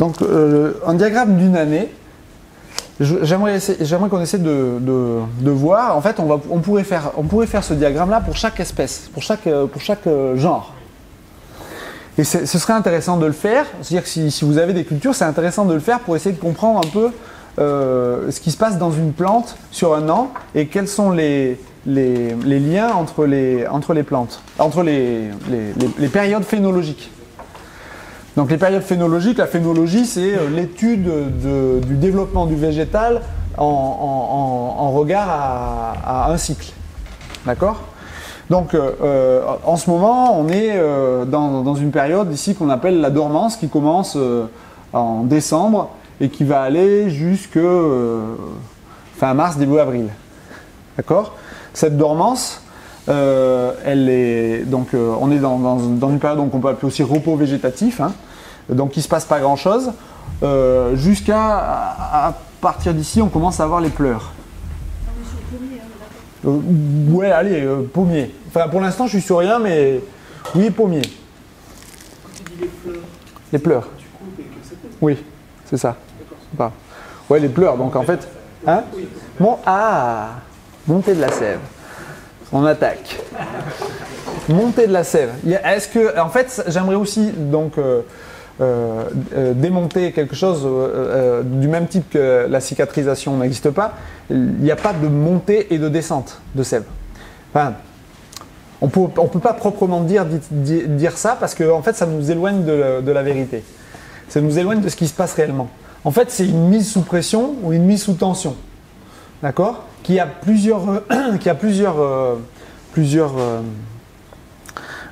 Donc, euh, un diagramme d'une année, j'aimerais qu'on essaie de, voir. En fait, on, pourrait faire, on pourrait faire ce diagramme-là pour chaque espèce, pour chaque, euh, euh, genre. Et ce serait intéressant de le faire. C'est-à-dire que si, vous avez des cultures, c'est intéressant de le faire pour essayer de comprendre un peu ce qui se passe dans une plante sur un an et quels sont les, liens entre les, plantes, entre les périodes phénologiques. Donc les périodes phénologiques, la phénologie, c'est euh, l'étude de- du développement du végétal en, regard à, un cycle. D'accord? Donc euh, euh, en ce moment, on est dans, une période ici qu'on appelle la dormance qui commence en décembre et qui va aller jusque fin mars, début avril. D'accord? Cette dormance, elle est donc on est dans, une période qu'on peut appeler aussi repos végétatif, hein. Donc il se passe pas grand chose. Jusqu'à à, partir d'ici, on commence à avoir les pleurs. Euh, ouais, allez, euh, pommier. Enfin, pour l'instant, je suis sur rien, mais oui, pommier. Quand tu dis les pleurs. tu coupes et que ça coupe. Oui, c'est ça. Pas- Ouais, les pleurs. Donc en fait, hein? Bon, ah, montée de la sève. On attaque. Montée de la sève. Est-ce que, en fait, j'aimerais aussi donc euh, euh, euh, démonter quelque chose euh, du même type que la cicatrisation n'existe pas. Il n'y a pas de montée et de descente de sève. On on peut pas proprement dire, di- dire ça parce que en fait, ça nous éloigne de la- vérité. Ça nous éloigne de ce qui se passe réellement. En fait, c'est une mise sous pression ou une mise sous tension. D'accord? Qui a plusieurs, plusieurs,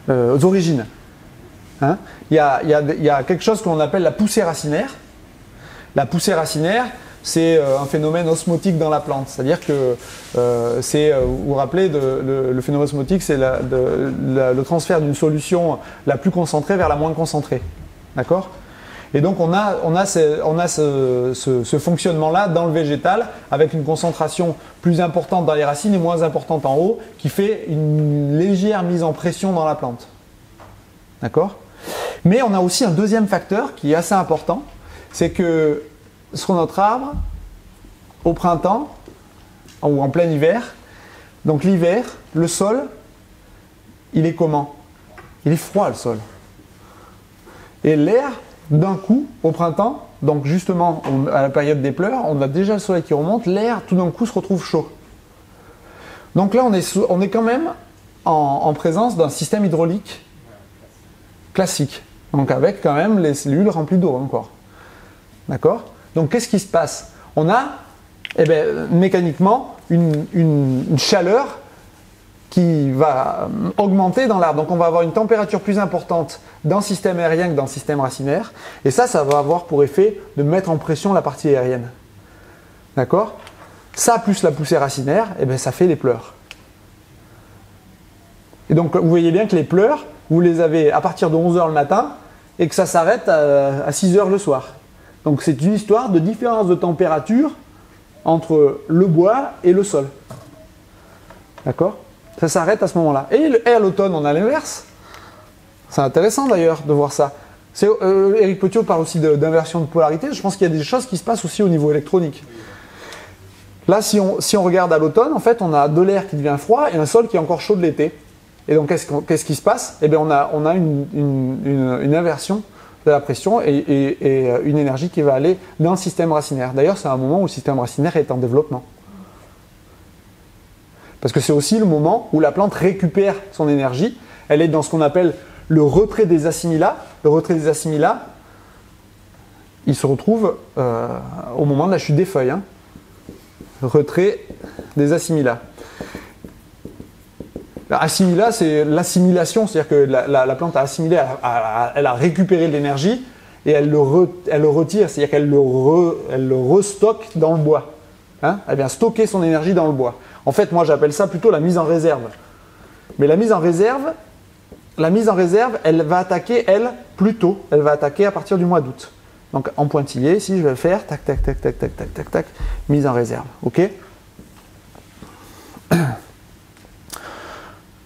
origines. Hein? Il, y a, quelque chose qu'on appelle la poussée racinaire. La poussée racinaire, c'est euh, un phénomène osmotique dans la plante. C'est-à-dire que euh, c'est, euh, vous vous rappelez, le, phénomène osmotique, c'est le transfert d'une solution la plus concentrée vers la moins concentrée. D'accord? Et donc on a, ce- ce fonctionnement-là dans le végétal avec une concentration plus importante dans les racines et moins importante en haut qui fait une légère mise en pression dans la plante. D'accord? Mais on a aussi un deuxième facteur qui est assez important, c'est que sur notre arbre, au printemps ou en plein hiver, donc l'hiver, le sol, il est comment? Il est froid le sol. Et l'air, d'un coup, au printemps, donc justement à la période des pleurs, on a déjà le soleil qui remonte, l'air tout d'un coup se retrouve chaud. Donc là, on est, quand même en présence d'un système hydraulique classique. Donc avec quand même les cellules remplies d'eau encore. D'accord? Donc qu'est-ce qui se passe? On a eh ben, mécaniquement une, chaleur qui va euh, augmenter dans l'arbre. Donc on va avoir une température plus importante dans le système aérien que dans le système racinaire. Et ça, ça va avoir pour effet de mettre en pression la partie aérienne. D'accord? Ça plus la poussée racinaire, eh ben, ça fait les pleurs. Et donc vous voyez bien que les pleurs, vous les avez à partir de 11h le matin et que ça s'arrête à, à 6h le soir. Donc c'est une histoire de différence de température entre le bois et le sol. D'accord? Ça s'arrête à ce moment-à Et, à l'automne, on a l'inverse. C'est intéressant d'ailleurs de voir ça. C'est, euh, Eric Petiot parle aussi d'inversion de polarité. Je pense qu'il y a des choses qui se passent aussi au niveau électronique. Là, si on, si on regarde à l'automne, en fait, on a de l'air qui devient froid et un sol qui est encore chaud de l'été. Et donc, qu'est-ce, qui se passe? Eh bien, on a, une, inversion de la pression et, euh, une énergie qui va aller dans le système racinaire. D'ailleurs, c'est un moment où le système racinaire est en développement. Parce que c'est aussi le moment où la plante récupère son énergie. Elle est dans ce qu'on appelle le retrait des assimilats. Le retrait des assimilats, il se retrouve euh, au moment de la chute des feuilles. hein. Retrait des assimilats. Assimila, c'est l'assimilation, c'est-à-dire que la, la- la plante a assimilé, elle a, récupéré l'énergie et elle le, retire, c'est-à-dire qu'elle le, re- restocke dans le bois. Hein elle vient stocker son énergie dans le bois. En fait, moi j'appelle ça plutôt la mise en réserve. Mais la mise en réserve, la mise en réserve, elle va attaquer, elle, plus tôt. Elle va attaquer à partir du mois d'août. Donc en pointillé, ici, je vais le faire, tac, tac, tac, tac, tac, tac, tac, tac, mise en réserve. OK?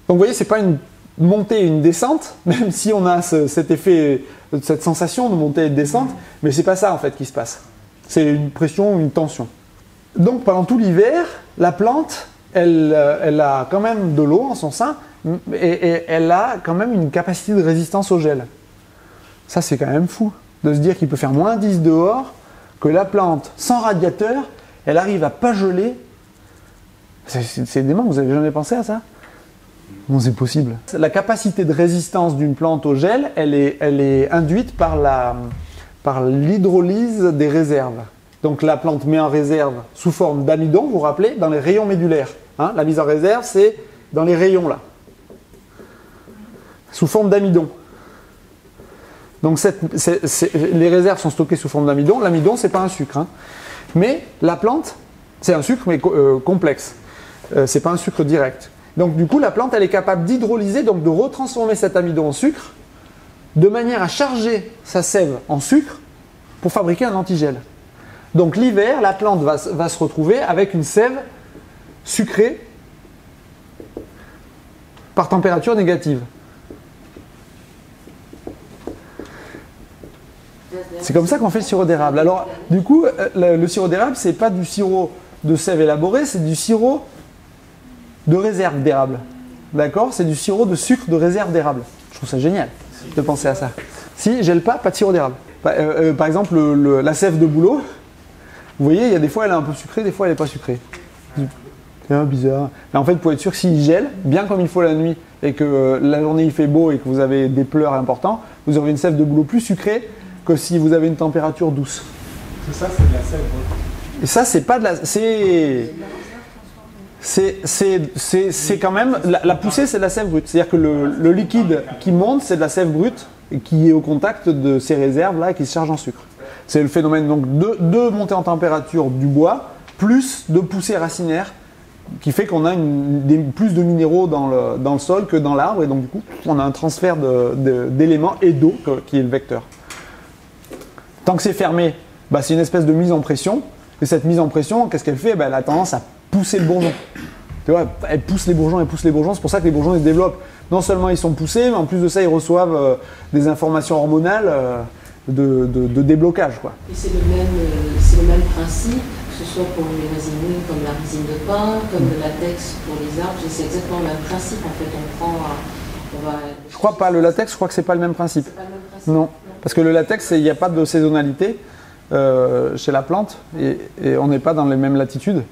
Donc vous voyez, c'est pas une montée et une descente, même si on a ce- cet effet, cette sensation de montée et de descente, mais c'est pas ça en fait qui se passe. C'est une pression une tension. Donc pendant tout l'hiver, la plante, elle, euh, elle a quand même de l'eau en son sein, et, elle a quand même une capacité de résistance au gel. Ça c'est quand même fou de se dire qu'il peut faire moins 10 dehors, que la plante, sans radiateur, elle arrive à pas geler. C'est dément, vous avez jamais pensé à ça? Bon, c'est possible. La capacité de résistance d'une plante au gel, elle est, induite par l'hydrolyse des réserves. Donc la plante met en réserve sous forme d'amidon, vous vous rappelez, dans les rayons médulaires. Hein, la mise en réserve, c'est dans les rayons là, sous forme d'amidon. Donc les réserves sont stockées sous forme d'amidon. L'amidon, c'est pas un sucre, hein. mais la plante, c'est un sucre mais euh, complexe. Euh, c'est pas un sucre direct. Donc du coup, la plante, elle est capable d'hydrolyser, donc de retransformer cet amidon en sucre, de manière à charger sa sève en sucre pour fabriquer un antigel. Donc l'hiver, la plante va, se retrouver avec une sève sucrée par température négative. C'est comme ça qu'on fait le sirop d'érable. Alors, du coup, euh, le, le sirop d'érable, c'est pas du sirop de sève élaboré, c'est du sirop de réserve d'érable. D'accord? C'est du sirop de sucre de réserve d'érable. Je trouve ça génial de penser à ça. Si, gèle pas, pas de sirop d'érable. Par, euh, euh, par exemple, le- le- la sève de bouleau, vous voyez, il y a des fois elle est un peu sucrée, des fois elle n'est pas sucrée. C'est un bizarre. Mais en fait, pour être sûr que s'il gèle, bien comme il faut la nuit, et que euh, la journée il fait beau et que vous avez des pleurs importants, vous aurez une sève de bouleau plus sucrée que si vous avez une température douce. C'est ça, c'est de la sève. Et ça, c'est pas de la. C'est. C'est, quand même. La, poussée, c'est de la sève brute. C'est-à-dire que le, liquide qui monte, c'est de la sève brute qui est au contact de ces réserves-là et qui se charge en sucre. C'est le phénomène donc de, montée en température du bois plus de poussée racinaire qui fait qu'on a plus de minéraux dans le, dans le sol que dans l'arbre et donc du coup on a un transfert d'éléments et d'eau qui est le vecteur. Tant que c'est fermé, bah, c'est une espèce de mise en pression. Et cette mise en pression, qu'est-ce qu'elle fait? Bah, Elle a tendance à pousser le bourgeon. Tu vois, elle pousse les bourgeons, elle pousse les bourgeons. C'est pour ça que les bourgeons ils se développent. Non seulement ils sont poussés, mais en plus de ça, ils reçoivent euh, des informations hormonales euh, de, de- de déblocage. Quoi. Et c'est le, même, euh, c'est le même principe, que ce soit pour les résineux comme la résine de pin, comme le latex pour les arbres, c'est exactement le même principe en fait. On prend, on va. Je crois pas, le latex, je crois que c'est pas le même principe. C'est pas le même principe. Non, parce que le latex, il n'y a pas de saisonnalité chez la plante et, et on n'est pas dans les mêmes latitudes.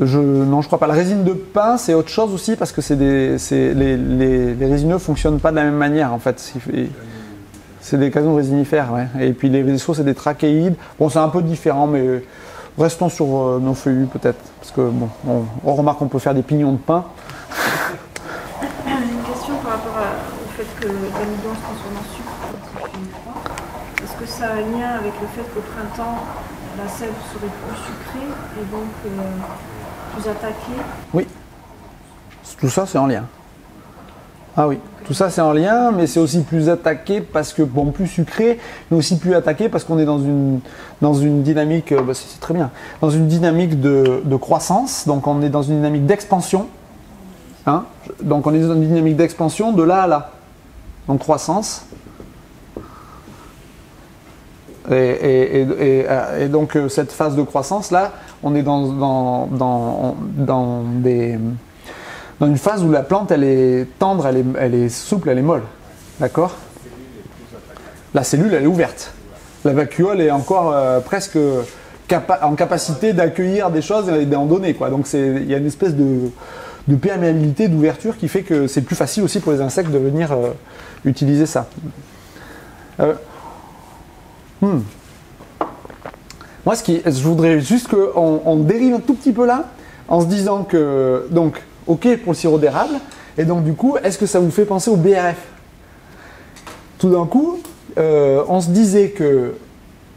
Je, non, je crois pas. La résine de pin, c'est autre chose aussi parce que c'est des, les, les, les résineux fonctionnent pas de la même manière en fait. C'est- des casons résinifères. Et puis les vaisseaux, c'est des trachéides. Bon, c'est un peu différent, mais restons sur euh, nos feuillus peut-être. Parce que bon, on, remarque qu'on peut faire des pignons de pain. Une question par rapport au fait que l'amidon se transforme en sucre. Est-ce que ça a un lien avec le fait qu'au printemps, la sève serait plus sucrée et donc euh, plus attaquée Oui. Tout ça, c'est en lien. Ah oui, tout ça c'est en lien, mais c'est aussi plus attaqué parce que, bon, plus sucré, mais aussi plus attaqué parce qu'on est dans une, dans une dynamique, euh, bah, c'est très bien, dans une dynamique de, de croissance, donc on est dans une dynamique d'expansion. Hein donc on est dans une dynamique d'expansion de là à là. Donc croissance. Et, et donc euh, cette phase de croissance là, on est dans, dans, dans, une phase où la plante elle est tendre, elle est, souple, elle est molle. D'accord? La cellule elle est ouverte. La vacuole est encore euh, presque en capacité d'accueillir des choses et d'en donner. Quoi. Donc il y a une espèce de, de perméabilité, d'ouverture qui fait que c'est plus facile aussi pour les insectes de venir euh, utiliser ça. Euh, hmm. Moi, ce qui, je voudrais juste qu'on on dérive un tout petit peu là, en se disant que, donc, ok pour le sirop d'érable, et donc du coup, est-ce que ça vous fait penser au BRF Tout d'un coup, euh, on se disait que,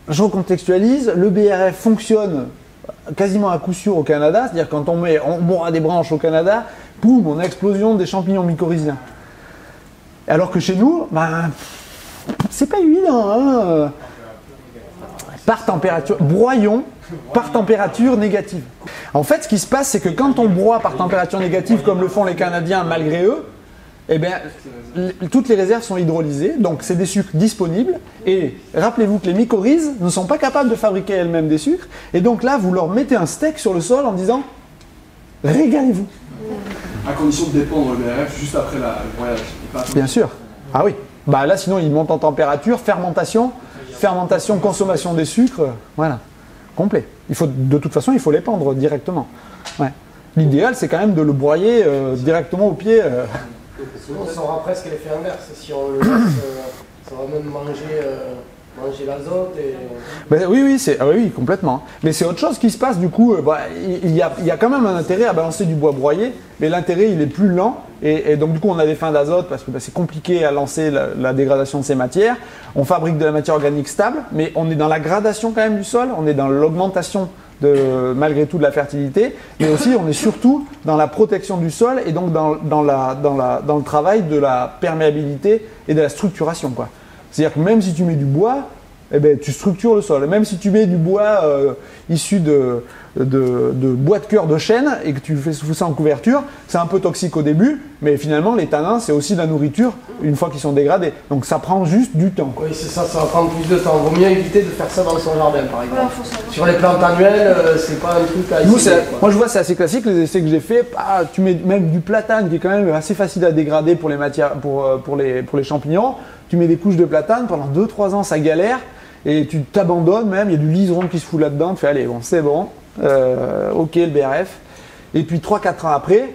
je recontextualise, le BRF fonctionne quasiment à coup sûr au Canada, c'est-à-dire quand on met, on des branches au Canada, boum, on a explosion des champignons mycorhiziens. Alors que chez nous, ben, c'est pas évident, hein par température, broyons par température négative. En fait, ce qui se passe, c'est que quand on broie par température négative, comme le font les Canadiens malgré eux, Eh bien, toutes les réserves sont hydrolysées, donc c'est des sucres disponibles. Et rappelez-vous que les mycorhizes ne sont pas capables de fabriquer elles-mêmes des sucres. Et donc là, vous leur mettez un steak sur le sol en disant régalez-vous. À condition de dépendre le BRF juste après la, le pas- Bien sûr. Ah oui. Bah là, sinon, ils montent en température, fermentation, fermentation, consommation des sucres, voilà, complet. Il faut, de toute façon, il faut les pendre directement. L'idéal, c'est quand même de le broyer euh, directement au pied. euh. Ça aura presque l'effet inverse. Si on le laisse, euh, ça va même manger, euh, Ben oui, oui, c'est, ah oui, complètement. Mais c'est autre chose qui se passe, du coup, euh, bah, il, y a, il y a quand même un intérêt à balancer du bois broyé, mais l'intérêt, il est plus lent, et, et donc du coup, on a des fins d'azote, parce que bah, c'est compliqué à lancer la, la dégradation de ces matières. On fabrique de la matière organique stable, mais on est dans la gradation quand même du sol, on est dans l'augmentation de, malgré tout de la fertilité, mais aussi on est surtout dans la protection du sol et donc dans, dans, la, dans, la, dans le travail de la perméabilité et de la structuration. quoi. C'est-à-dire que même si tu mets du bois, eh ben, tu structures le sol. Même si tu mets du bois euh, issu de, de, de bois de cœur de chêne et que tu fais ça en couverture, c'est un peu toxique au début, mais finalement les tanins c'est aussi de la nourriture une fois qu'ils sont dégradés. Donc ça prend juste du temps. Oui, c'est ça, ça va prendre plus de temps. Vaut mieux éviter de faire ça dans son jardin, par exemple. Sur les plantes annuelles, euh, c'est pas un truc à Nous, essayer, moi je vois c'est assez classique les essais que j'ai fait. bah, tu mets même du platane qui est quand même assez facile à dégrader pour les matières, pour, euh, pour les, pour les champignons. Tu mets des couches de platane pendant 2-3 ans ça galère et tu t'abandonnes même. Il y a du liseron qui se fout là-dedans. Tu fais allez bon c'est bon, Euh, ok le BRF. Et puis 3-4 ans après,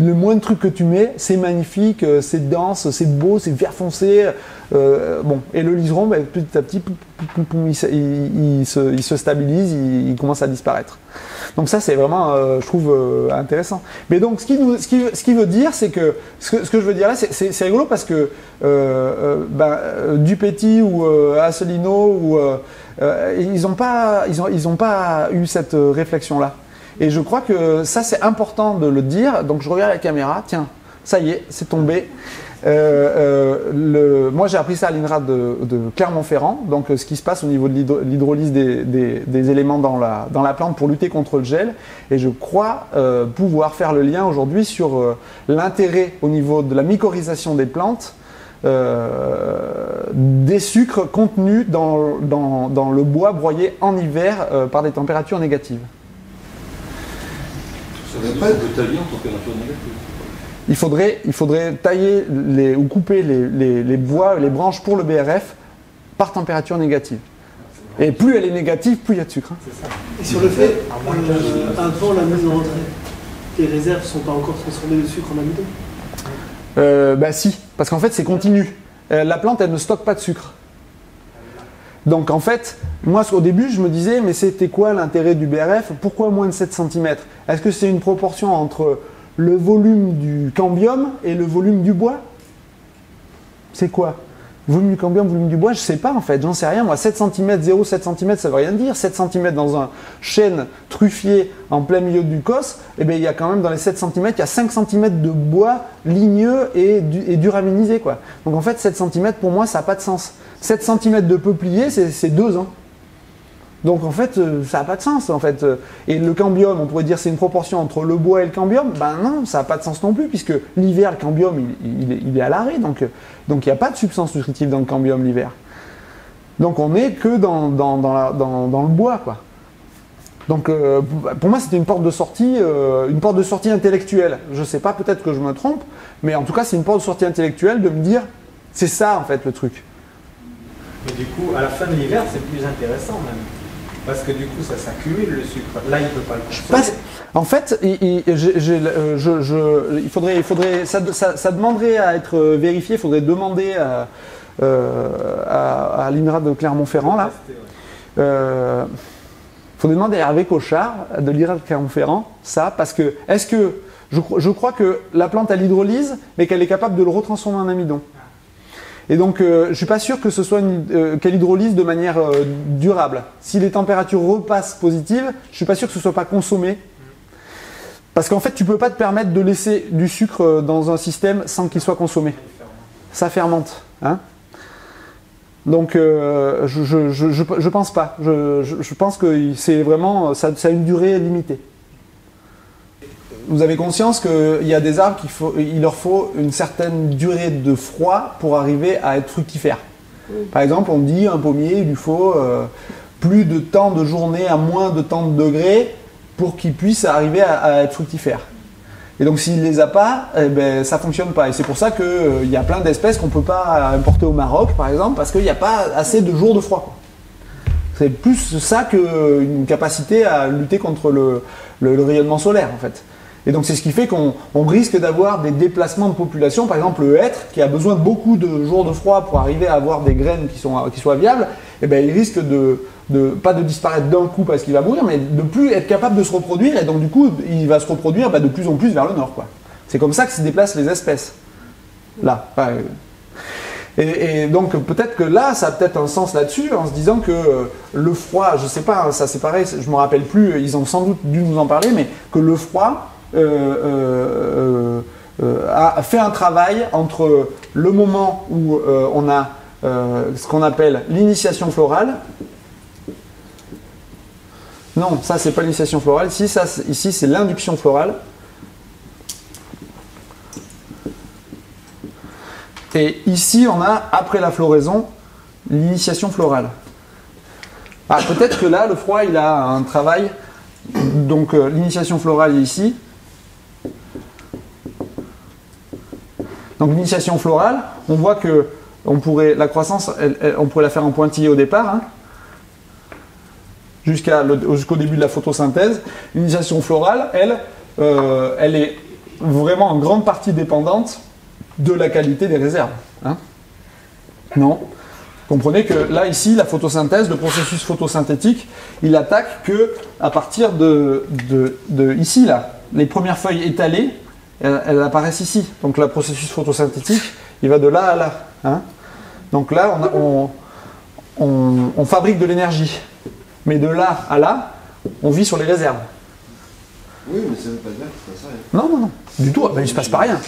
le moins de trucs que tu mets, c'est magnifique, euh, c'est dense, c'est beau, c'est vert foncé. euh, bon, et le liseron, ben, petit à petit, il, se- il- il se, il se stabilise, il, il commence à disparaître. Donc ça, c'est vraiment, euh, je trouve, euh, intéressant. Mais donc, ce qui, nous- ce qui, ce qui veut dire, c'est que ce, que ce que je veux dire là, c'est- rigolo parce que ben, ou Asselineau, ou, ils n'ont pas, ils ont, ils ont pas eu cette réflexion-là. Et je crois que ça, c'est important de le dire. Donc, je regarde la caméra. Tiens, ça y est, c'est tombé. Euh, euh, moi, j'ai appris ça à l'INRA de, Clermont-Ferrand. Donc, euh, ce qui se passe au niveau de l'hydro- l'hydrolyse des, éléments dans la, dans la plante pour lutter contre le gel. Et je crois pouvoir faire le lien aujourd'hui sur l'intérêt au niveau de la mycorhisation des plantes. des sucres contenus dans, dans- le bois broyé en hiver par des températures négatives. Ça dire de en température négative. Il faudrait, il faudrait tailler les, ou couper les, les- les bois, les branches pour le BRF par température négative. Et plus elle est négative, plus il y a de sucre. hein. Et sur le fait, euh, avant la mise en retrait, les réserves ne sont pas encore transformées de sucre en amidon? Euh, bah si, parce qu'en fait c'est continu. Euh, la plante, elle ne stocke pas de sucre. Donc en fait, moi au début je me disais, mais c'était quoi l'intérêt du BRF Pourquoi moins de 7 cm Est-ce que c'est une proportion entre le volume du cambium et le volume du bois C'est quoi? Volume du cambium, volume du bois, je sais pas en fait, j'en sais rien. Moi, 7 cm, 0,7 cm, ça veut rien dire. 7 cm dans un chêne truffier en plein milieu du cos, eh bien, il y a quand même dans les 7 cm, il y a 5 cm de bois ligneux et, du- et duraminisé. Quoi. Donc en fait, 7 cm pour moi, ça n'a pas de sens. 7 cm de peuplier, c'est 2 ans. Donc en fait, euh, ça n'a pas de sens en fait. Euh, Et le cambium, on pourrait dire c'est une proportion entre le bois et le cambium. Ben non, ça n'a pas de sens non plus puisque l'hiver, le cambium, il, est, à l'arrêt. Donc euh, il n'y a pas de substance nutritive dans le cambium l'hiver. Donc on n'est que dans, le bois quoi. Donc pour moi c'était une porte de sortie, une porte de sortie intellectuelle. Je sais pas, peut-être que je me trompe, mais en tout cas c'est une porte de sortie intellectuelle de me dire c'est ça en fait le truc. Mais du coup, à la fin de l'hiver, c'est plus intéressant même. Parce que du coup, ça s'accumule le sucre. Là, il ne peut pas le consommer. En fait, il, il- je- je- il faudrait, il faudrait, ça, ça- ça demanderait à être euh, vérifié. Il faudrait demander à, euh, à, à l'INRA de Clermont-Ferrand là. Ouais. Euh, faudrait demander à Hervé Cochard de l'INRA de Clermont-Ferrand ça, parce que est-ce que je crois que la plante elle hydrolyse, mais qu'elle est capable de le retransformer en amidon. Et donc, euh, je suis pas sûr que ce soit euh, qu'elle hydrolyse de manière euh, durable. Si les températures repassent positives, je suis pas sûr que ce soit pas consommé. Parce qu'en fait, tu peux pas te permettre de laisser du sucre euh, dans un système sans qu'il soit consommé. Ça fermente. Hein donc, je, je, pense pas. Je pense que c'est vraiment ça, ça a une durée limitée. Vous avez conscience qu'il y a des arbres qu'il faut, il leur faut une certaine durée de froid pour arriver à être fructifères. Par exemple, on dit un pommier, il lui faut euh, plus de temps de journée à moins de temps de degrés pour qu'il puisse arriver à, à être fructifère. Et donc s'il ne les a pas, eh ben, ça fonctionne pas. Et c'est pour ça qu'il y a plein d'espèces qu'on ne peut pas importer au Maroc, par exemple, parce qu'il n'y a pas assez de jours de froid. C'est plus ça qu'une capacité à lutter contre le, le- le rayonnement solaire, en fait. Et donc c'est ce qui fait qu'on on risque d'avoir des déplacements de population. Par exemple, le hêtre, qui a besoin de beaucoup de jours de froid pour arriver à avoir des graines qui, sont, qui soient viables, eh ben, il risque de, de pas de disparaître d'un coup parce qu'il va mourir, mais de plus être capable de se reproduire. Et donc du coup, il va se reproduire bah, de plus en plus vers le nord. C'est comme ça que se déplacent les espèces. Là. Euh, et, et donc peut-être que là, ça a peut-être un sens là-dessus, en se disant que euh, le froid, je sais pas, hein, ça c'est pareil, je me rappelle plus, ils ont sans doute dû nous en parler, mais que le froid euh, euh, euh, a fait un travail entre le moment où on a ce qu'on appelle l'initiation florale. Non, ça c'est pas l'initiation florale. C'est- ici c'est l'induction florale. Et ici, on a, après la floraison, l'initiation florale. Ah, peut-être que là, le froid, il a un travail. Donc, l'initiation florale est ici. Donc, l'initiation florale, on voit que on pourrait, la croissance, on pourrait la faire en pointillé au départ, hein, jusqu'au début de la photosynthèse. L'initiation florale, elle, euh, elle est vraiment en grande partie dépendante de la qualité des réserves. hein. non Comprenez que là, ici, la photosynthèse, le processus photosynthétique, il attaque que à partir de ici, là, les premières feuilles étalées, elles, elles apparaissent ici. Donc le processus photosynthétique, il va de là à là. hein. Donc là, on, a- on- on- on fabrique de l'énergie. Mais de là à là, on vit sur les réserves. Oui, mais ça veut pas dire que c'est pas ça. Non, non, non. Du tout. Ben, il se passe pas rien.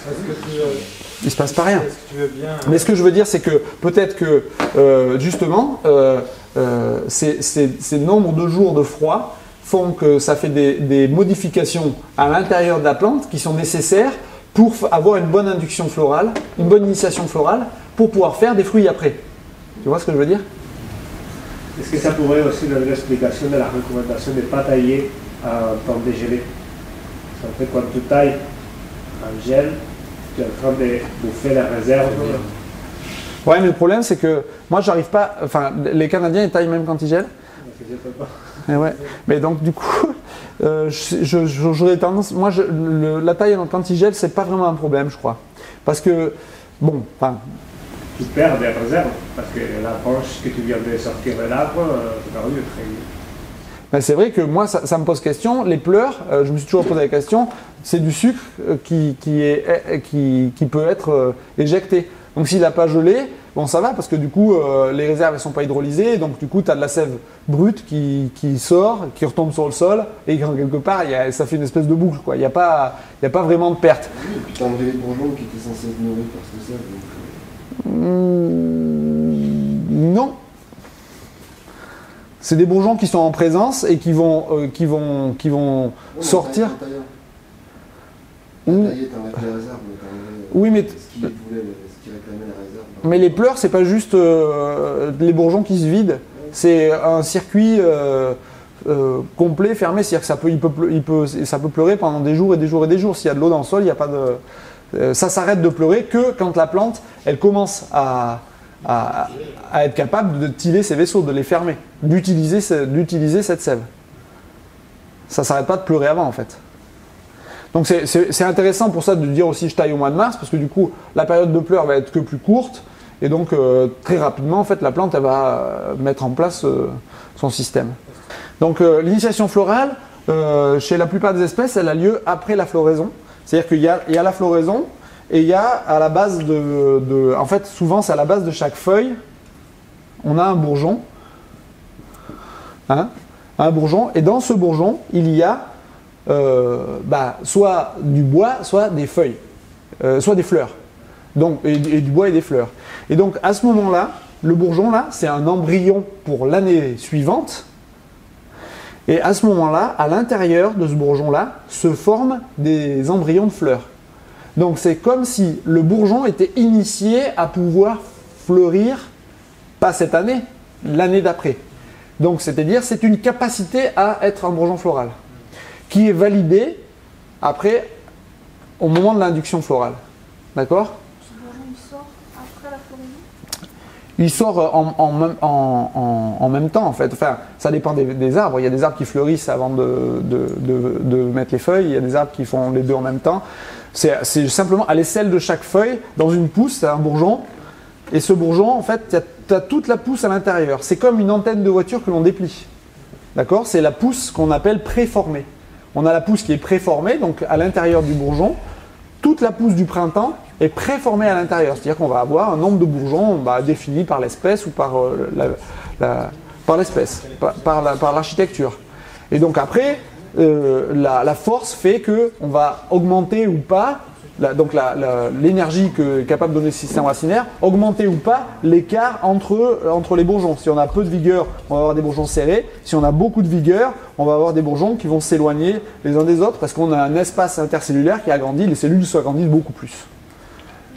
Il se passe pas rien. bien. Mais ce que je veux dire, c'est que peut-être que euh, justement, euh, euh, ces, ces- ces nombres de jours de froid font que ça fait des, des modifications à l'intérieur de la plante qui sont nécessaires pour avoir une bonne induction florale, une bonne initiation florale, pour pouvoir faire des fruits après. Tu vois ce que je veux dire? Est-ce que ça pourrait aussi donner l'explication de la recommandation de ne pas tailler en temps dégelé En fait, quand tu tailles en gel, tu es en train de bouffer la réserve. Ouais, mais le problème, c'est que moi, j'arrive pas. Enfin, les Canadiens, ils taillent même quand ils gèlent. Pas. Eh ouais. Mais donc du coup, euh, j'aurais tendance, moi, je- le- la taille en antigel, c'est pas vraiment un problème, je crois, parce que bon, enfin, Tu perds des réserves parce que la branche que tu viens de sortir de l'arbre, euh, c'est perdu. très ben, c'est vrai que moi, ça, ça me pose question. Les pleurs, euh, je me suis toujours posé la question, c'est du sucre euh, qui, qui est, qui, qui peut être euh, éjecté. Donc s'il n'a pas gelé, bon, ça va? Parce que du coup, euh, les réserves ne sont pas hydrolysées, donc du coup, tu as de la sève brute qui, qui sort, qui retombe sur le sol, et quand quelque part, il y a- ça fait une espèce de boucle. quoi. Il n'y a, pas- il y a pas vraiment de perte. Oui, et puis t'as enlevé les bourgeons qui étaient censés être nourris par ce sel. Donc, euh, Hmm, non. C'est des bourgeons qui sont en présence et qui vont, euh, qui vont, qui vont sortir. mais t'enlèves Oui, mais, mais les pleurs, c'est pas juste euh, les bourgeons qui se vident. C'est un circuit euh, euh, complet, fermé. C'est-à-dire que ça peut, il peut, il peut, ça peut pleurer pendant des jours et des jours et des jours. S'il y a de l'eau dans le sol, il y a pas de. ça s'arrête de pleurer que quand la plante, elle commence à, à, être capable de tirer ses vaisseaux, de les fermer, d'utiliser cette sève. Ça s'arrête pas de pleurer avant en fait. Donc c'est- intéressant pour ça de dire aussi je taille au mois de mars parce que du coup la période de pleurs va être que plus courte et donc euh, très rapidement en fait la plante elle va euh, mettre en place euh, son système. Donc l'initiation florale chez la plupart des espèces elle a lieu après la floraison. C'est-à-dire qu'il y y a la floraison et il y a à la base de, de- en fait souvent c'est à la base de chaque feuille on a un bourgeon, hein, un bourgeon et dans ce bourgeon il y a euh, bah, soit du bois, soit des feuilles, euh, soit des fleurs. Donc, et, et du bois et des fleurs. Et donc à ce moment-là, le bourgeon là, c'est un embryon pour l'année suivante. Et à ce moment-là, à l'intérieur de ce bourgeon-là, se forment des embryons de fleurs. Donc c'est comme si le bourgeon était initié à pouvoir fleurir, pas cette année, l'année d'après. Donc c'est-à-dire c'est une capacité à être un bourgeon floral, qui est validée après, au moment de l'induction florale. D'accord? Il sort euh, en, en en- en- même temps en fait. Enfin, ça dépend des, arbres. Il y a des arbres qui fleurissent avant de, de- de- de mettre les feuilles. Il y a des arbres qui font les deux en même temps. C'est simplement à l'aisselle de chaque feuille, dans une pousse, un bourgeon. Et ce bourgeon, en fait, tu as, toute la pousse à l'intérieur. C'est comme une antenne de voiture que l'on déplie. D'accord? C'est la pousse qu'on appelle préformée. On a la pousse qui est préformée, donc à l'intérieur du bourgeon. Toute la pousse du printemps est préformée à l'intérieur. C'est-à-dire qu'on va avoir un nombre de bourgeons défini par l'espèce ou par euh, l'espèce, par l'architecture. Et donc après, euh, la, la force fait que on va augmenter ou pas, la- donc l'énergie que capable de donner le système racinaire, augmenter ou pas l'écart entre, entre les bourgeons. Si on a peu de vigueur, on va avoir des bourgeons serrés. Si on a beaucoup de vigueur, on va avoir des bourgeons qui vont s'éloigner les uns des autres parce qu'on a un espace intercellulaire qui agrandit, les cellules s'agrandissent beaucoup plus.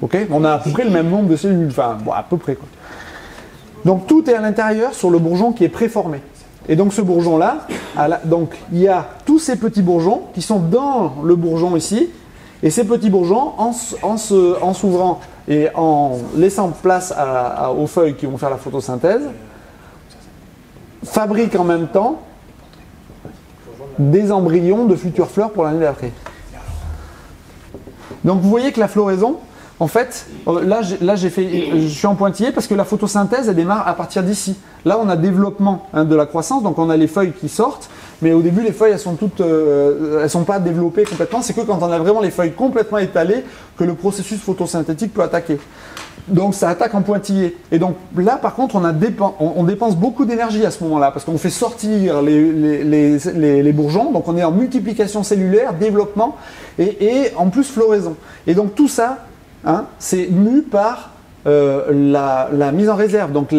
Ok? On a à peu près le même nombre de cellules, enfin bon, à peu près quoi. Donc tout est à l'intérieur sur le bourgeon qui est préformé. Et donc ce bourgeon-là, donc il y a tous ces petits bourgeons qui sont dans le bourgeon ici, et ces petits bourgeons, en, s'ouvrant et en laissant place aux feuilles qui vont faire la photosynthèse, fabriquent en même temps des embryons de futures fleurs pour l'année d'après. Donc vous voyez que la floraison, en fait, là, là j'ai fait, je suis en pointillé parce que la photosynthèse elle démarre à partir d'ici. Là on a développement hein, de la croissance, donc on a les feuilles qui sortent, mais au début les feuilles elles sont toutes, euh, elles sont pas développées complètement. C'est que quand on a vraiment les feuilles complètement étalées que le processus photosynthétique peut attaquer. Donc ça attaque en pointillé. Et donc là par contre on, a on, dépense beaucoup d'énergie à ce moment-là parce qu'on fait sortir les, les- les- les- les bourgeons, donc on est en multiplication cellulaire, développement et, et en plus floraison. Et donc tout ça, hein, c'est mu par euh, la, la mise en réserve. Donc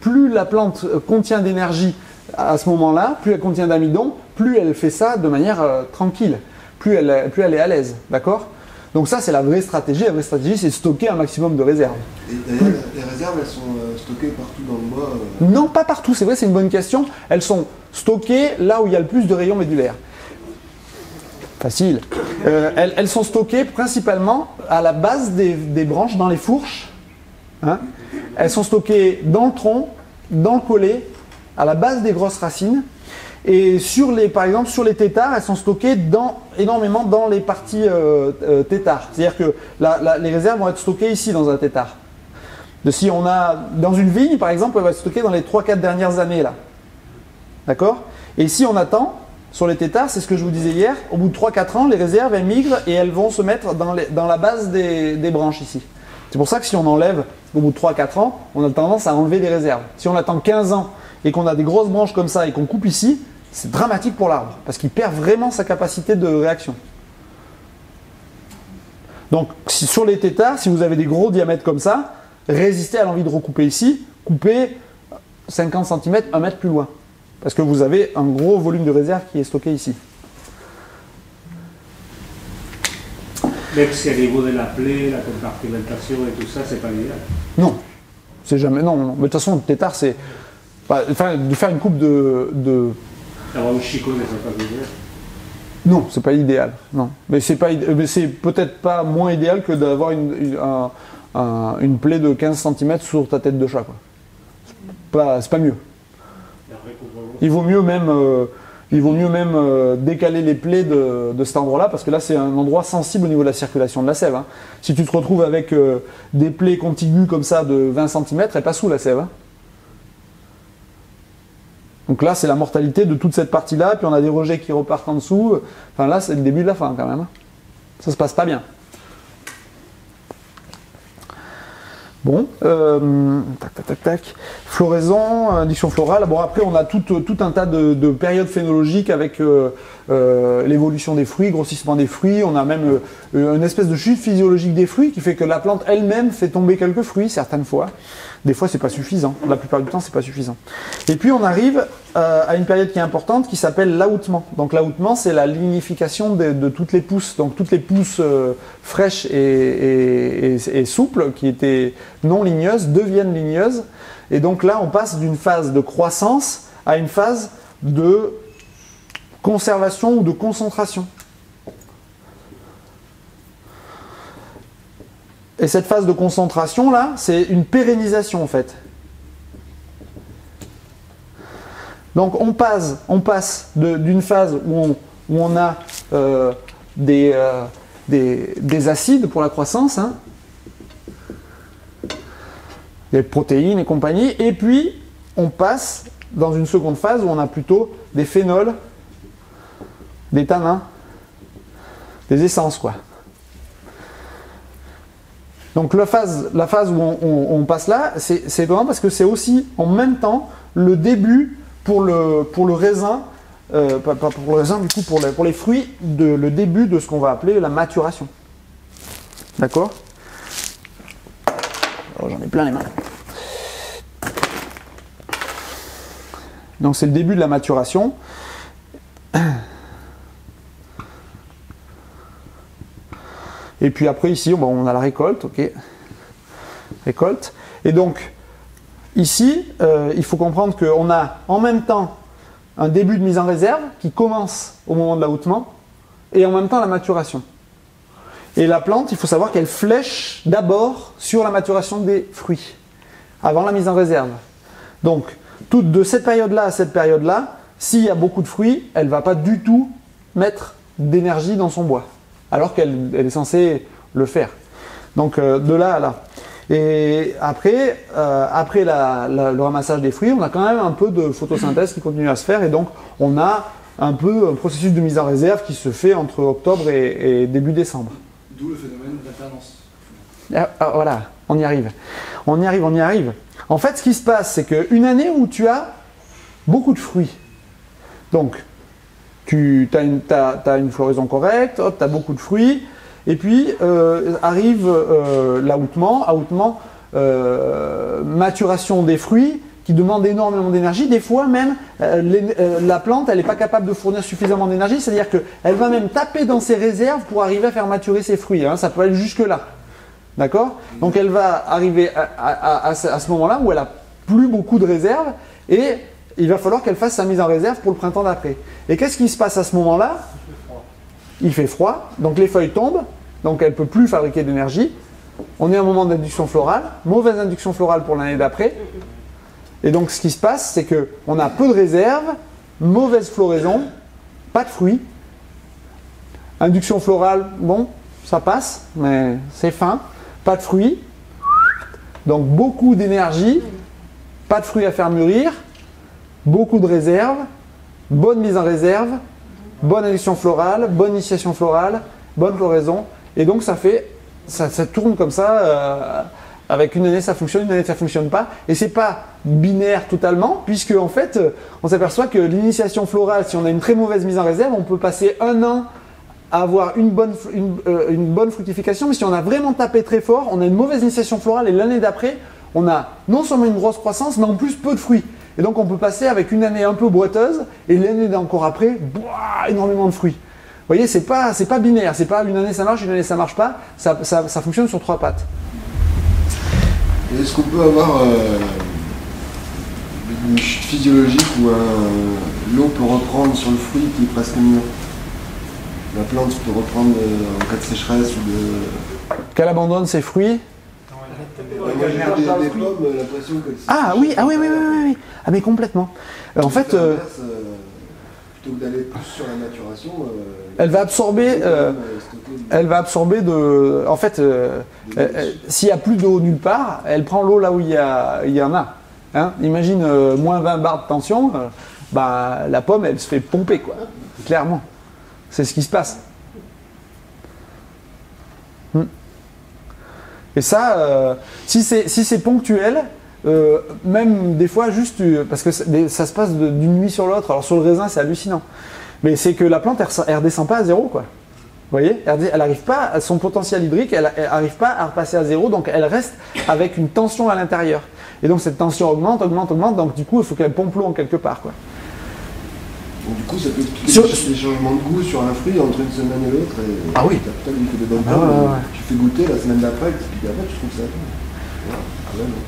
plus la plante contient d'énergie à ce moment-là, plus elle contient d'amidon, plus elle fait ça de manière euh, tranquille, plus elle, plus elle est à l'aise. D'accord? Donc ça c'est la vraie stratégie. La vraie stratégie c'est stocker un maximum de réserve. Et d'ailleurs, les réserves, elles sont euh, stockées partout dans le euh, Non, pas partout, c'est vrai, c'est une bonne question. Elles sont stockées là où il y a le plus de rayons médulaires. Facile. Euh, elles, sont stockées principalement à la base des, branches, dans les fourches. Hein. Elles sont stockées dans le tronc, dans le collet, à la base des grosses racines. Et sur les, par exemple, sur les têtards, elles sont stockées énormément dans les parties euh, euh, têtards. C'est-à-dire que les réserves vont être stockées ici dans un tétard. Si on a dans une vigne, par exemple, elle va être stockée dans les 3-4 dernières années là. D'accord? Et si on attend, sur les têtards, c'est ce que je vous disais hier, au bout de 3-4 ans, les réserves elles migrent et elles vont se mettre dans, la base des, branches ici. C'est pour ça que si on enlève au bout de 3-4 ans, on a tendance à enlever des réserves. Si on attend 15 ans et qu'on a des grosses branches comme ça et qu'on coupe ici, c'est dramatique pour l'arbre parce qu'il perd vraiment sa capacité de réaction. Donc sur les têtards, si vous avez des gros diamètres comme ça, résistez à l'envie de recouper ici, coupez 50 cm, 1 mètre plus loin. Parce que vous avez un gros volume de réserve qui est stocké ici. Même si au niveau de la plaie, la compartimentation et tout ça, c'est pas l'idéal. Non, c'est jamais. Non, non. Mais de toute façon, le tétard, c'est. enfin, de faire une coupe de. de- D'avoir un chicot, mais c'est pas l'idéal. Non, c'est pas idéal. Non, mais c'est pas. mais c'est peut-être pas moins idéal que d'avoir une, une, un- un- une plaie de 15 cm sur ta tête de chat. Quoi. C'est pas, c'est pas mieux. Il vaut mieux même, euh, euh, décaler les plaies de, de cet endroit-là, parce que là c'est un endroit sensible au niveau de la circulation de la sève. hein. Si tu te retrouves avec euh, des plaies contiguës comme ça de 20 cm, elle passe sous la sève. hein? Donc là c'est la mortalité de toute cette partie-là, puis on a des rejets qui repartent en dessous. Enfin là c'est le début de la fin quand même. hein. Ça se passe pas bien. Bon, euh, tac, tac, tac, tac. Floraison, induction florale. Bon, après, on a tout, tout un tas de, de périodes phénologiques avec euh, euh, l'évolution des fruits, grossissement des fruits. On a même euh, une espèce de chute physiologique des fruits qui fait que la plante elle-même fait tomber quelques fruits certaines fois. Des fois, c'est pas suffisant. La plupart du temps, c'est pas suffisant. Et puis, on arrive euh, à une période qui est importante qui s'appelle l'aoutement. Donc, l'aoutement, c'est la lignification de, toutes les pousses. Donc, toutes les pousses fraîches et- et souples, qui étaient non ligneuses, deviennent ligneuses. Et donc, là, on passe d'une phase de croissance à une phase de conservation ou de concentration. Et cette phase de concentration là, c'est une pérennisation en fait. Donc on passe, on passe d'une phase où on, a euh, des, euh, des acides pour la croissance, hein, des protéines et compagnie, et puis on passe dans une seconde phase où on a plutôt des phénols, des tanins, des essences quoi. Donc la phase, la phase où on, passe là, c'est vraiment parce que c'est aussi en même temps le début pour le, pour le raisin, euh, pas, pour le raisin du coup, pour, les- pour les fruits, de, le début de ce qu'on va appeler la maturation. D'accord? Alors, J'en ai plein les mains. Donc c'est le début de la maturation. Et puis après ici, on a la récolte, ok. Récolte. Et donc ici, euh, il faut comprendre qu'on a en même temps un début de mise en réserve qui commence au moment de l'aoutement et en même temps la maturation. Et la plante, il faut savoir qu'elle flèche d'abord sur la maturation des fruits, avant la mise en réserve. Donc, tout, de cette période-là à cette période-là, s'il y a beaucoup de fruits, elle ne va pas du tout mettre d'énergie dans son bois, alors qu'elle elle est censée le faire. Donc, euh, de là à là. Et après, euh, après la- la- le ramassage des fruits, on a quand même un peu de photosynthèse qui continue à se faire, et donc on a un peu un processus de mise en réserve qui se fait entre octobre et- et début décembre. D'où le phénomène d'alternance. Ah, ah, voilà, on y arrive. On y arrive, on y arrive. En fait, ce qui se passe, c'est qu'une année où tu as beaucoup de fruits, donc tu as une, floraison correcte, tu as beaucoup de fruits, et puis euh, arrive euh, aoutement, euh, maturation des fruits qui demande énormément d'énergie. Des fois même, euh, la plante, elle n'est pas capable de fournir suffisamment d'énergie, c'est-à-dire qu'elle va même taper dans ses réserves pour arriver à faire maturer ses fruits. hein. Ça peut aller jusque-là. D'accord? Donc elle va arriver à, à ce moment-là où elle a plus beaucoup de réserves et il va falloir qu'elle fasse sa mise en réserve pour le printemps d'après. Et qu'est-ce qui se passe à ce moment-là? Il fait froid, donc les feuilles tombent, donc elle ne peut plus fabriquer d'énergie. On est à un moment d'induction florale, mauvaise induction florale pour l'année d'après. Et donc ce qui se passe, c'est qu'on a peu de réserves, mauvaise floraison, pas de fruits. Induction florale, bon, ça passe, mais c'est fin. Pas de fruits. Donc beaucoup d'énergie, pas de fruits à faire mûrir, beaucoup de réserves, bonne mise en réserve, bonne induction florale, bonne initiation florale, bonne floraison. Et donc ça fait, ça, tourne comme ça. euh, avec une année ça fonctionne, une année ça fonctionne pas. Et c'est pas binaire totalement, puisque en fait, on s'aperçoit que l'initiation florale, si on a une très mauvaise mise en réserve, on peut passer un an à avoir une bonne, euh, une bonne fructification, mais si on a vraiment tapé très fort, on a une mauvaise initiation florale et l'année d'après, on a non seulement une grosse croissance, mais en plus peu de fruits. Et donc on peut passer avec une année un peu boiteuse et l'année encore après, boah, énormément de fruits. Vous voyez, c'est pas, c'est pas binaire, c'est pas une année ça marche, une année ça marche pas, ça, ça, ça fonctionne sur trois pattes. Est-ce qu'on peut avoir euh, une chute physiologique où un- l'eau peut reprendre sur le fruit qui est presque mûr? La plante peut reprendre euh, en cas de sécheresse ou de. Qu'elle abandonne ses fruits. Ah oui, ah oui, oui, oui, oui, oui. Ah mais complètement. Euh, en fait, euh, euh, plutôt que d'aller plus sur la maturation, elle va absorber. elle va absorber de. En fait, s'il n'y a plus d'eau nulle part, elle prend l'eau là où il y, en a. Hein Imagine moins 20 bars de tension, bah, la pomme elle se fait pomper, quoi. Clairement. C'est ce qui se passe. Et ça, euh, si c'est si ponctuel, euh, même des fois juste euh, parce que ça, se passe d'une nuit sur l'autre. Alors sur le raisin, c'est hallucinant. Mais c'est que la plante, elle, elle redescend pas à zéro, quoi. Vous voyez Elle n'arrive pas à son potentiel hydrique, elle n'arrive pas à repasser à zéro, donc elle reste avec une tension à l'intérieur. Et donc cette tension augmente, augmente, augmente, donc du coup il faut qu'elle pompe l'eau en quelque part. Quoi. Donc, du coup, ça peut expliquer Sur- les changements de goût sur un fruit entre une semaine et l'autre. et- Ah oui. Peut-être bonnes Ah ouais, pommes, ouais, ouais. Tu fais goûter la semaine d'après, et puis après, tu trouves ça bon. Voilà. Ah.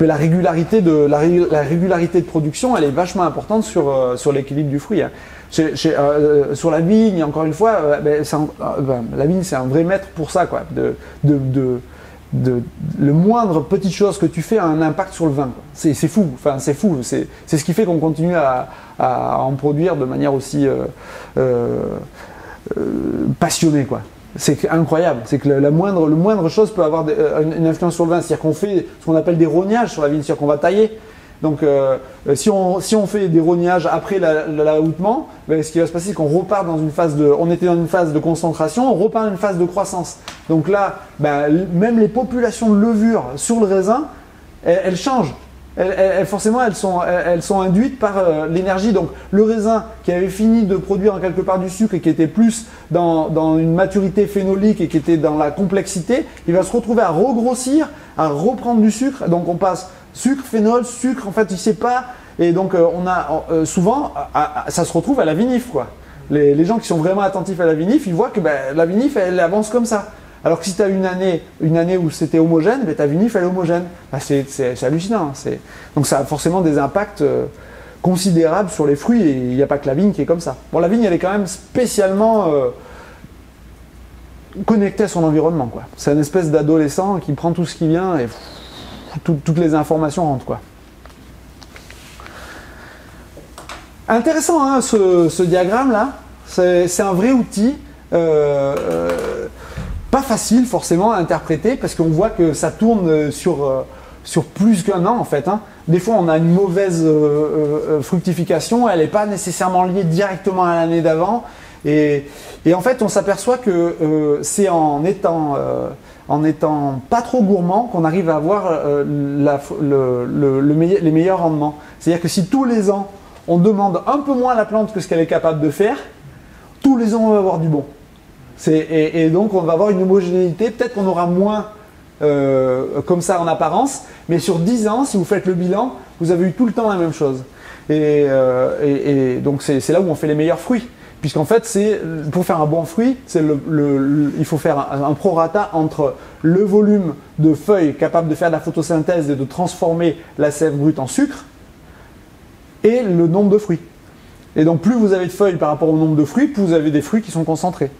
Mais la régularité de, la, ré- la régularité de production, elle est vachement importante sur, euh, sur l'équilibre du fruit. hein. Chez- chez, euh, sur la vigne, encore une fois, euh, ben, un- euh, ben, la vigne c'est un vrai maître pour ça. Quoi. De, de, de- de- le moindre petite chose que tu fais a un impact sur le vin. C'est fou, c'est fou. C'est ce qui fait qu'on continue à, en produire de manière aussi euh, euh, euh, passionnée. Quoi. C'est incroyable. C'est que la, moindre, chose peut avoir une influence sur le vin. C'est-à-dire qu'on fait ce qu'on appelle des rognages sur la vigne, c'est-à-dire qu'on va tailler. Donc, euh, euh, si, on, si on fait des rognages après la- la- ben, ce qui va se passer, c'est qu'on repart dans une phase de. On était dans une phase de concentration, on repart dans une phase de croissance. Donc là, ben, même les populations de levure sur le raisin, elles, changent. Elles, forcément, elles sont, elles sont induites par euh, l'énergie. Donc, le raisin qui avait fini de produire en quelque part du sucre et qui était plus dans, dans une maturité phénolique et qui était dans la complexité, il va se retrouver à regrossir, à reprendre du sucre. Donc, on passe sucre, phénol, sucre. En fait, il sait pas. Et donc, euh, on a euh, souvent, à- à- ça se retrouve à la vinif, quoi. Les, les gens qui sont vraiment attentifs à la vinif, ils voient que ben, la vinif, elle avance comme ça. Alors que si tu as une année, une année où c'était homogène, ben, ta vinif, elle est homogène. Ben, c'est, hallucinant. hein. Donc ça a forcément des impacts euh, considérables sur les fruits et il n'y a pas que la vigne qui est comme ça. Bon, la vigne, elle est quand même spécialement euh, connectée à son environnement. Quoi. C'est une espèce d'adolescent qui prend tout ce qui vient et tout- toutes les informations rentrent. Quoi. Intéressant hein, ce, ce diagramme-là. C'est un vrai outil. euh, euh, pas facile forcément à interpréter parce qu'on voit que ça tourne euh, sur, sur plus qu'un an en fait. hein. Des fois on a une mauvaise fructification, elle n'est pas nécessairement liée directement à l'année d'avant. Et, en fait on s'aperçoit que c'est en étant, en étant pas trop gourmand qu'on arrive à avoir euh, les meilleurs rendements. C'est-à-dire que si tous les ans on demande un peu moins à la plante que ce qu'elle est capable de faire, tous les ans on va avoir du bon. Et, donc on va avoir une homogénéité, peut-être qu'on aura moins euh, comme ça en apparence, mais sur 10 ans, si vous faites le bilan, vous avez eu tout le temps la même chose. Et, euh, donc c'est là où on fait les meilleurs fruits. Puisqu'en fait, c'est pour faire un bon fruit, il faut faire un, un prorata entre le volume de feuilles capables de faire de la photosynthèse et de transformer la sève brute en sucre, et le nombre de fruits. Et donc plus vous avez de feuilles par rapport au nombre de fruits, plus vous avez des fruits qui sont concentrés.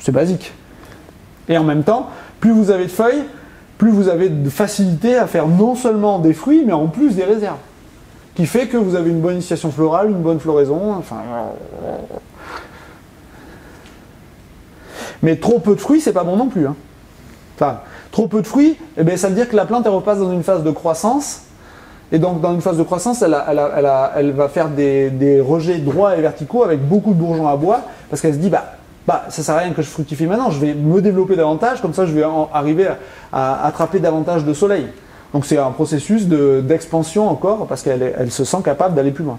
C'est basique. Et en même temps, plus vous avez de feuilles, plus vous avez de facilité à faire non seulement des fruits, mais en plus des réserves. Qui fait que vous avez une bonne initiation florale, une bonne floraison, enfin... Mais trop peu de fruits, c'est pas bon non plus. hein. Trop peu de fruits, eh ben, ça veut dire que la plante elle repasse dans une phase de croissance. Et donc dans une phase de croissance, elle, a- elle a- elle va faire des, rejets droits et verticaux avec beaucoup de bourgeons à bois, parce qu'elle se dit, bah, bah, ça sert à rien que je fructifie maintenant, je vais me développer davantage, comme ça je vais arriver à attraper davantage de soleil. Donc c'est un processus d'expansion encore parce qu'elle se sent capable d'aller plus loin.